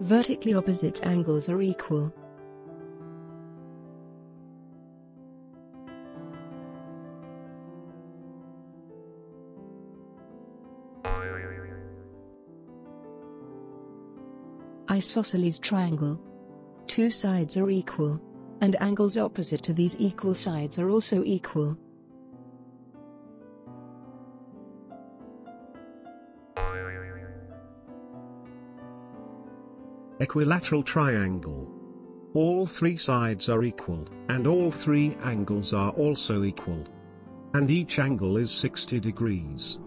Vertically opposite angles are equal. Isosceles triangle. Two sides are equal. And angles opposite to these equal sides are also equal. Equilateral triangle. All three sides are equal, and all three angles are also equal. And each angle is 60 degrees.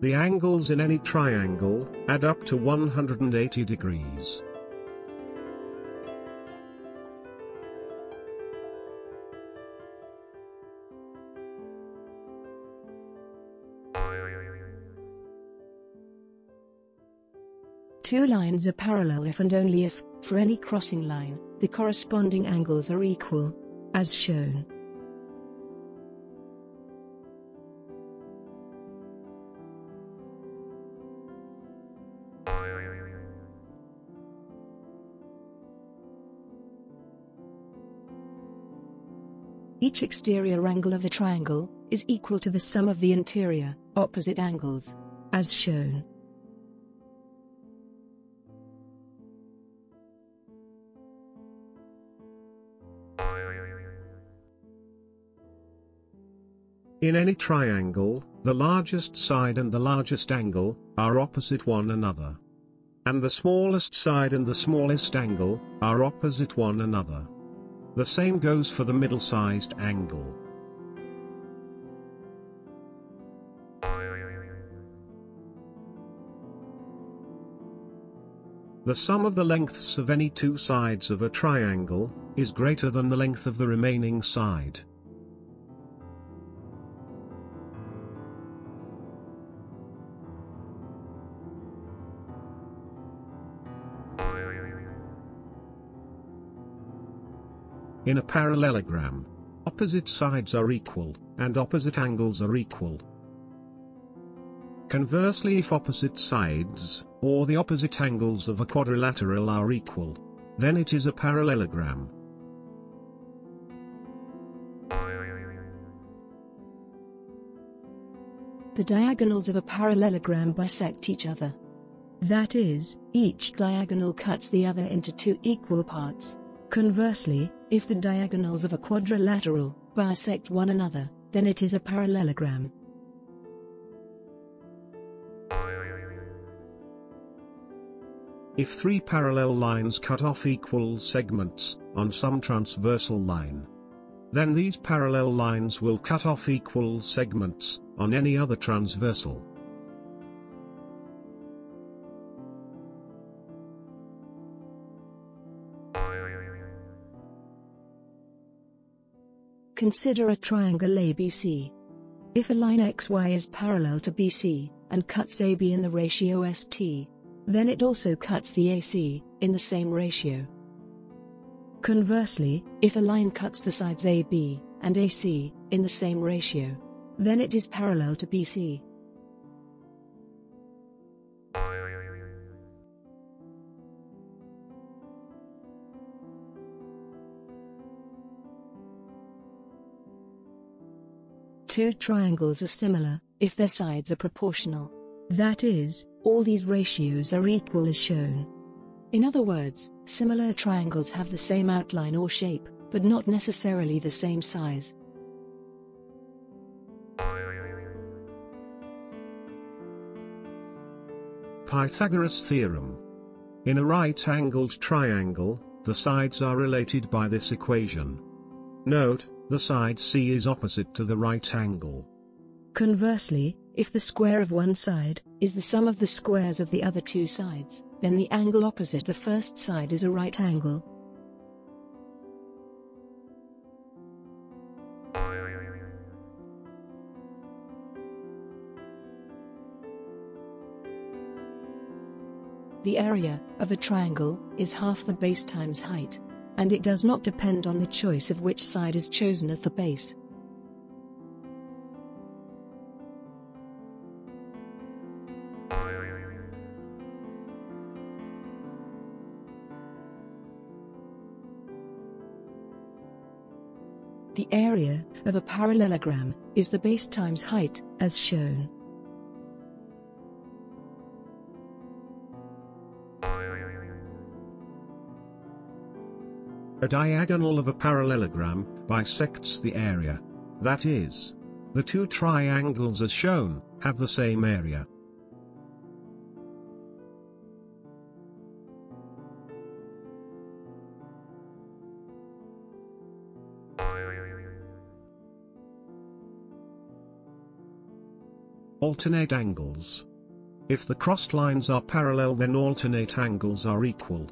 The angles in any triangle add up to 180 degrees. Two lines are parallel if and only if, for any crossing line, the corresponding angles are equal, as shown. Each exterior angle of a triangle is equal to the sum of the interior, opposite angles, as shown. In any triangle, the largest side and the largest angle are opposite one another. And the smallest side and the smallest angle are opposite one another. The same goes for the middle-sized angle. The sum of the lengths of any two sides of a triangle is greater than the length of the remaining side. In a parallelogram, opposite sides are equal, and opposite angles are equal. Conversely if opposite sides, or the opposite angles of a quadrilateral are equal, then it is a parallelogram. The diagonals of a parallelogram bisect each other. That is, each diagonal cuts the other into two equal parts. Conversely, if the diagonals of a quadrilateral bisect one another, then it is a parallelogram. If three parallel lines cut off equal segments on some transversal line, then these parallel lines will cut off equal segments on any other transversal. Consider a triangle ABC. If a line XY is parallel to BC, and cuts AB in the ratio ST, then it also cuts the AC, in the same ratio. Conversely, if a line cuts the sides AB and AC, in the same ratio, then it is parallel to BC. Two triangles are similar, if their sides are proportional. That is, all these ratios are equal as shown. In other words, similar triangles have the same outline or shape, but not necessarily the same size. Pythagoras theorem. In a right-angled triangle, the sides are related by this equation. Note, the side C is opposite to the right angle. Conversely, if the square of one side is the sum of the squares of the other two sides, then the angle opposite the first side is a right angle. The area of a triangle is half the base times height. And it does not depend on the choice of which side is chosen as the base. The area of a parallelogram is the base times height, as shown. A diagonal of a parallelogram bisects the area. That is, the two triangles as shown have the same area. Alternate angles. If the crossed lines are parallel then alternate angles are equal.